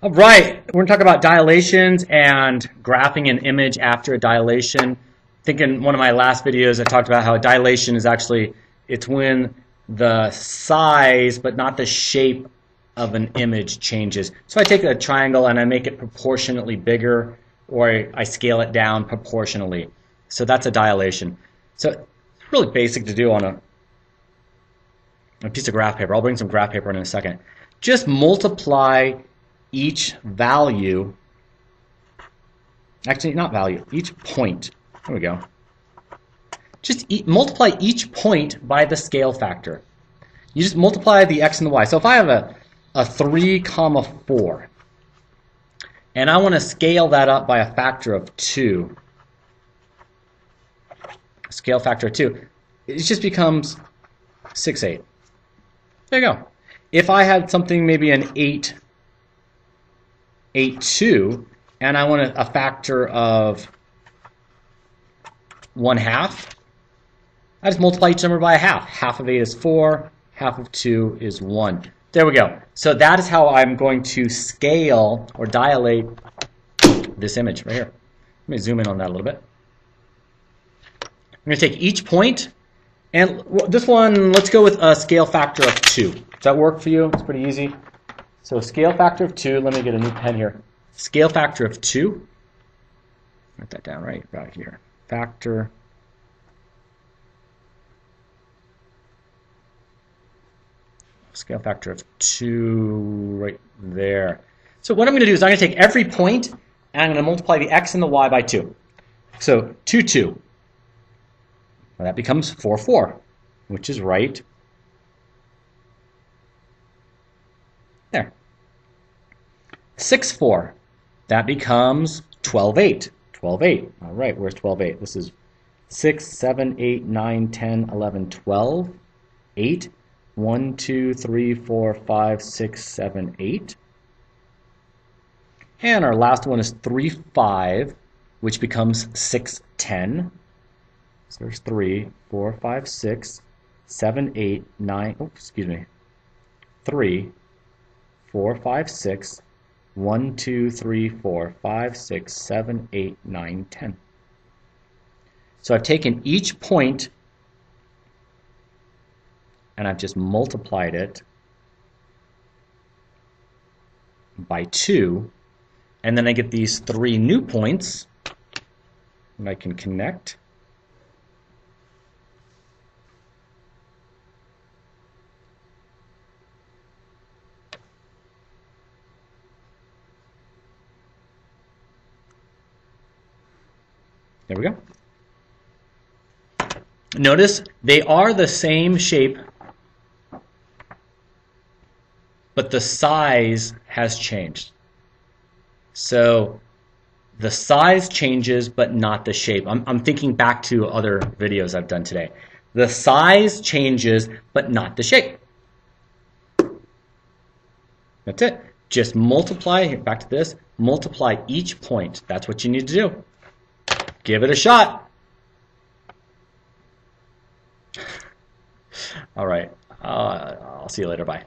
All right, we're going to talk about dilations and graphing an image after a dilation. I think in one of my last videos I talked about how a dilation is actually, it's when the size but not the shape of an image changes. So I take a triangle and I make it proportionately bigger or I scale it down proportionally. So that's a dilation. So it's really basic to do on a, a piece of graph paper. I'll bring some graph paper in, in a second. Just multiply each value, actually not value, each point. There we go. Just e multiply each point by the scale factor. You just multiply the x and the y. So if I have a, a 3 comma 4, and I want to scale that up by a factor of 2, scale factor of 2, it just becomes 6, 8. There you go. If I had something maybe an 8 8, 2, and I want a, a factor of 1 half, I just multiply each number by a half. Half of 8 is 4, half of 2 is 1. There we go. So that is how I'm going to scale or dilate this image right here. Let me zoom in on that a little bit. I'm going to take each point, and this one, let's go with a scale factor of 2. Does that work for you? It's pretty easy. So scale factor of 2, let me get a new pen here. Scale factor of 2, write that down right about here. Factor scale factor of 2 right there. So what I'm going to do is I'm going to take every point and I'm going to multiply the x and the y by 2. So 2, 2. Well, that becomes 4, 4, which is right 6, 4. That becomes 12, 8. 12, 8. All right, where's 12, 8? This is 6, 7, 8, 9, 10, 11, 12, 8. 1, 2, 3, 4, 5, 6, 7, 8. And our last one is 3, 5, which becomes 6, 10. So there's 3, 4, 5, 6, 7, 8, 9, oh, excuse me, 3, 4, 5, 6, 1, 2, 3, 4, 5, 6, 7, 8, 9, 10. So I've taken each point and I've just multiplied it by 2 and then I get these three new points and I can connect There we go. Notice they are the same shape but the size has changed. So the size changes, but not the shape. I'm, I'm thinking back to other videos I've done today. The size changes, but not the shape. That's it. Just multiply, back to this, multiply each point. That's what you need to do. Give it a shot. All right. Uh, I'll see you later. Bye.